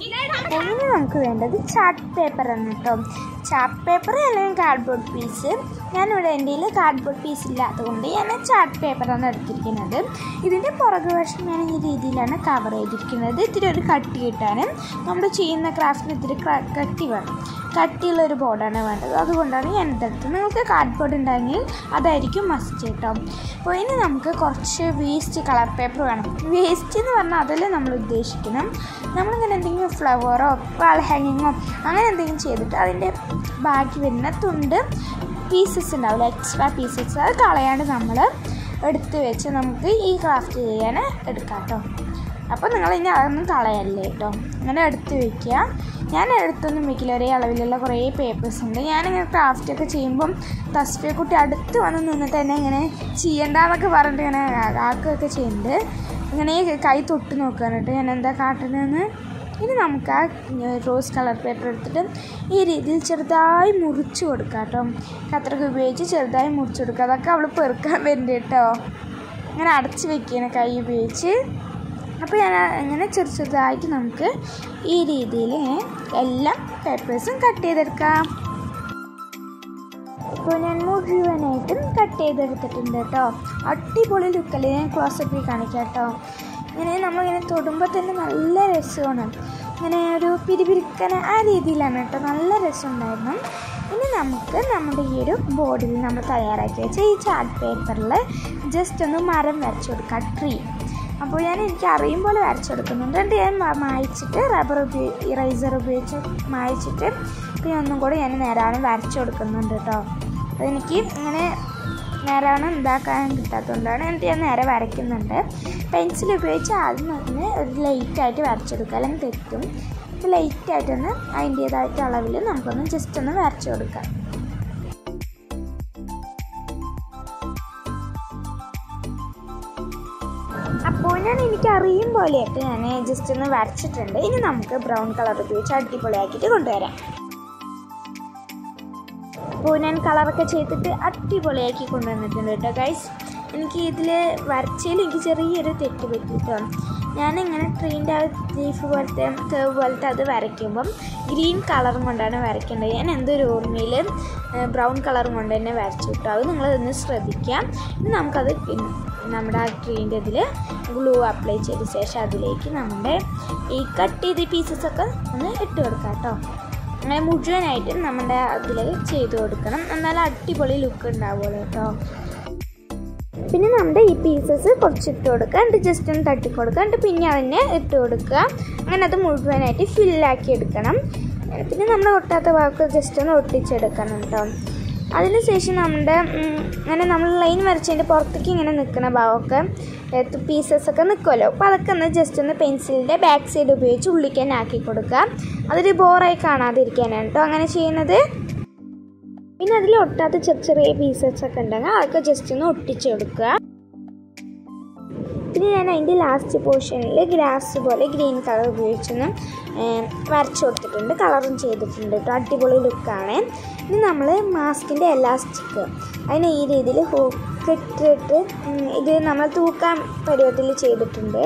ഇനി നമുക്ക് വേണ്ടത് ചാർട്ട് ആണ് കേട്ടോ. ചാർട്ട് പേപ്പർ അല്ലെങ്കിൽ കാർഡ്ബോർഡ് പീസ് ഞാനിവിടെ എന്റെ കയ്യിൽ കാർഡ്ബോർഡ് പീസ് ഇല്ലാത്തതുകൊണ്ട് ഞാൻ ചാർട്ട് പേപ്പറാണ് എടുത്തിരിക്കുന്നത്. ഇതിന്റെ പുറകു വശം ഞാൻ ഈ രീതിയിലാണ് കവർ ചെയ്തിരിക്കുന്നത്. ഇത്തിരി ഒരു കട്ടി കിട്ടാനും നമ്മൾ ചെയ്യുന്ന ക്രാഫ്റ്റിന് ഇത്തിരി കട്ടി വേണം. കട്ടിയുള്ള ഒരു ബോർഡാണ് വേണ്ടത്. അതുകൊണ്ടാണ് ഞാൻ ഇതെടുത്തത് നിങ്ങൾക്ക് കാർഡ്ബോർഡ് ഉണ്ടെങ്കിൽ അതായിരിക്കും മസ്റ്റ് കേട്ടോ അപ്പോൾ ഇനി നമുക്ക് കുറച്ച് വേസ്റ്റ് കളർ പേപ്പർ വേണം. വേസ്റ്റ് എന്ന് പറഞ്ഞാൽ അതല്ലേ നമ്മൾ ഉദ്ദേശിക്കണം നമ്മളിങ്ങനെ എന്തെങ്കിലും ഫ്ലവറോ വാൾ ഹാങ്ങിങ്ങോ അങ്ങനെ എന്തെങ്കിലും ചെയ്തിട്ട് അതിന്റെ ബാക്കി വരുന്ന തുണ്ട് പീസസ് ഉണ്ടാവില്ല? എക്സ്ട്രാ പീസസ് അത് കളയാണ്ട് നമ്മൾ എടുത്ത് വെച്ച് നമുക്ക് ഈ ക്രാഫ്റ്റ് ചെയ്യാൻ എടുക്കാം കേട്ടോ അപ്പോൾ നിങ്ങൾ ഇനി അതൊന്നും കളയല്ലേ കേട്ടോ അങ്ങനെ എടുത്ത് വെക്കുക. ഞാൻ എടുത്തൊന്നും വെക്കില്ല. ഒരേ അളവിലുള്ള കുറേ പേപ്പേഴ്സ് ഉണ്ട്. ഞാനിങ്ങനെ ക്രാഫ്റ്റ് ഒക്കെ ചെയ്യുമ്പം തസ്ഫിയെ കുട്ടി അടുത്ത് വന്ന് നിന്നിട്ട് തന്നെ ഇങ്ങനെ ചെയ്യണ്ടെന്നൊക്കെ പറഞ്ഞിട്ട് ഇങ്ങനെ ആക്കുകയൊക്കെ ചെയ്യുന്നുണ്ട്. ഇങ്ങനെ കൈ തൊട്ട് നോക്കാനായിട്ട് ഞാൻ എന്താ കാട്ടുന്നതെന്ന്? ഇനി നമുക്ക് ആ റോസ് കളർ പേപ്പർ എടുത്തിട്ട് ഈ രീതിയിൽ ചെറുതായി മുറിച്ച് കൊടുക്കാം കേട്ടോ. കത്രക്ക് ഉപയോഗിച്ച് ചെറുതായി മുറിച്ച് കൊടുക്കുക അതൊക്കെ അവൾ പെറുക്കാൻ വരുന്നുണ്ട് കേട്ടോ. ഇങ്ങനെ അടച്ച് വെക്കുകയാണ് കൈ ഉപയോഗിച്ച്. അപ്പോൾ ഞാൻ ഇങ്ങനെ ചെറു ചെറുതായിട്ട് നമുക്ക് ഈ രീതിയിൽ എല്ലാ പേപ്പേഴ്സും കട്ട് ചെയ്തെടുക്കാം. ഇപ്പോൾ ഞാൻ മുഴുവനായിട്ടും കട്ട് ചെയ്തെടുത്തിട്ടുണ്ട് കേട്ടോ. അടിപൊളി ലുക്കൽ ഞാൻ ക്ലോസപ്പിൽ കാണിക്കാം കേട്ടോ. ഇങ്ങനെ നമ്മളിങ്ങനെ തൊടുമ്പോൾ തന്നെ നല്ല രസമാണ്. ഇങ്ങനെ ഒരു പിരിപിരിക്കന ആ രീതിയിലാണ് കേട്ടോ. നല്ല രസമുണ്ടായിരുന്നു. ഇനി നമുക്ക് നമ്മുടെ ഈ ഒരു ബോർഡിൽ നമ്മൾ തയ്യാറാക്കി വെച്ച ഈ ചാർട്ട് പേപ്പറിൽ ജസ്റ്റ് ഒന്ന് മരം വരച്ചു കൊടുക്കാം ട്രീ അപ്പോൾ ഞാൻ എനിക്ക് അറിയും പോലെ വരച്ചു കൊടുക്കുന്നുണ്ട് എന്നിട്ട് ഞാൻ മായിച്ചിട്ട് റബ്ബർ ഉപയോഗി ഇറൈസർ ഉപയോഗിച്ച് മായിച്ചിട്ട് പിന്നെ ഒന്നും കൂടി ഞാൻ നേരാണ് വരച്ചു കൊടുക്കുന്നുണ്ട് കേട്ടോ. അപ്പോൾ അതെനിക്ക് ഇങ്ങനെ നേരാണ് ഉണ്ടാക്കാൻ കിട്ടാത്തതുകൊണ്ടാണ്. എന്നിട്ട് ഞാൻ നേരെ വരയ്ക്കുന്നുണ്ട്. പെൻസിൽ ഉപയോഗിച്ച് ആദ്യം തന്നെ ഒരു ലൈറ്റായിട്ട് വരച്ചെടുക്കുക. അല്ലെങ്കിൽ തെറ്റും. ലൈറ്റായിട്ടൊന്ന് അതിന്റേതായിട്ട് അളവിൽ നമുക്കൊന്ന് ജസ്റ്റ് ഒന്ന് വരച്ചു കൊടുക്കാം. അപ്പോൾ ഞാൻ എനിക്ക് അറിയും പോലെയായിട്ട് ഞാൻ ജസ്റ്റ് ഒന്ന് വരച്ചിട്ടുണ്ട്. ഇനി നമുക്ക് ബ്രൗൺ കളർ ഉപയോഗിച്ച് അടിപൊളിയാക്കിയിട്ട് കൊണ്ടുവരാം. അപ്പോൾ ഞാൻ കളറൊക്കെ ചെയ്തിട്ട് അടിപൊളിയാക്കി കൊണ്ടുവന്നിട്ടുണ്ട് കേട്ടോ ഗൈസ് എനിക്ക് ഇതിൽ വരച്ചതിൽ എനിക്ക് ചെറിയൊരു തെറ്റ് പറ്റിട്ടോ ഞാനിങ്ങനെ ട്രെയിന്റെ ആ ലീഫ് പോലത്തെ കേവ് പോലത്തെ അത് വരയ്ക്കുമ്പം ഗ്രീൻ കളറും കൊണ്ടാണ് വരയ്ക്കേണ്ടത്. ഞാൻ എന്തൊരു ഓർമ്മയിൽ ബ്രൗൺ കളറും കൊണ്ട് തന്നെ വരച്ചു കിട്ടും. അത് നിങ്ങളതൊന്ന് ശ്രദ്ധിക്കാം ഇനി നമുക്കത് നമ്മുടെ ആ ട്രീന്റെ ഇതിൽ ഗ്ലൂ അപ്ലൈ ചെയ്ത ശേഷം അതിലേക്ക് നമ്മുടെ ഈ കട്ട് ചെയ്ത പീസസൊക്കെ ഒന്ന് ഇട്ട് കൊടുക്കാം കേട്ടോ. അങ്ങനെ മുഴുവനായിട്ട് നമ്മുടെ അതിൽ ചെയ്ത് കൊടുക്കണം. എന്നാലും അടിപൊളി ലുക്ക് ഉണ്ടാവുള്ളൂ കേട്ടോ. പിന്നെ നമ്മുടെ ഈ പീസസ് കുറച്ച് ഇട്ട് കൊടുക്കുക. എന്നിട്ട് ജസ്റ്റ് ഒന്ന് തട്ടി കൊടുക്കുക. എന്നിട്ട് പിന്നെ അതിനെ ഇട്ട് കൊടുക്കുക. അങ്ങനെ അത് മുഴുവനായിട്ട് ഫില്ലാക്കി എടുക്കണം. പിന്നെ നമ്മുടെ ഒട്ടാത്ത ഭാഗത്ത് ജസ്റ്റ് ഒന്ന് ഒട്ടിച്ചെടുക്കണം കേട്ടോ. അതിനുശേഷം നമ്മുടെ അങ്ങനെ നമ്മൾ ലൈൻ വരച്ചതിന്റെ പുറത്തേക്ക് ഇങ്ങനെ നിൽക്കുന്ന ഭാഗമൊക്കെ പീസസ് ഒക്കെ നിൽക്കുമല്ലോ അപ്പോൾ അതൊക്കെ ഒന്ന് ജസ്റ്റ് ഒന്ന് പെൻസിലിന്റെ ബാക്ക് സൈഡ് ഉപയോഗിച്ച് ഉള്ളിക്ക് ആക്കി കൊടുക്കുക. അതൊരു ബോറായി കാണാതിരിക്കാനാണ് കേട്ടോ അങ്ങനെ ചെയ്യുന്നത്. പിന്നെ അതിൽ ഒട്ടാത്ത ചെറിയ ചെറിയ പീസസ് ഒക്കെ ഉണ്ടെങ്കിൽ അതൊക്കെ ജസ്റ്റ് ഒന്ന് ഒട്ടിച്ച് കൊടുക്കുക. പിന്നെ ഞാൻ അതിന്റെ ലാസ്റ്റ് പോർഷനിൽ ഗ്രാഫ്സ് പോലെ ഗ്രീൻ കളർ ഉപയോഗിച്ചൊന്ന് വരച്ചു കൊടുത്തിട്ടുണ്ട് കളറും ചെയ്തിട്ടുണ്ട് കേട്ടോ അടിപൊളി ലുക്കാണ് ഇനി നമ്മൾ മാസ്കിന്റെ എലാസ്റ്റിക് അതിനെ ഈ രീതിയിൽ ഹൂക്ക് ഇട്ടിട്ട് ഇത് നമ്മൾ തൂക്കാൻ പരുവത്തിൽ ചെയ്തിട്ടുണ്ട്.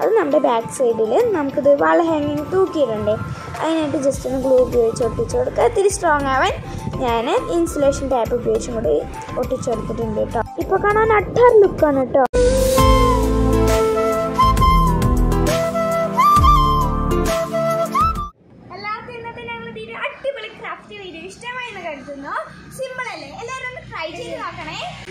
അത് നമ്മുടെ ബാക്ക് സൈഡിൽ നമുക്കിത് വാൾ ഹാങ്ങിങ് തൂക്കിയിട്ടുണ്ട്. അതിനായിട്ട് ജസ്റ്റ് ഒന്ന് ഗ്ലൂ ഉപയോഗിച്ച് ഒട്ടിച്ചു കൊടുക്കുക. ഇത്തിരി സ്ട്രോങ് ആവാൻ ഞാൻ ഇൻസുലേഷൻ ടാപ്പ് ഉപയോഗിച്ചും കൂടി ഒട്ടിച്ചു കൊടുത്തിട്ടുണ്ട് കേട്ടോ ഇപ്പോൾ കാണാൻ അട്ടർ ലുക്കാണ് കേട്ടോ എല്ലാവരും ഒന്ന്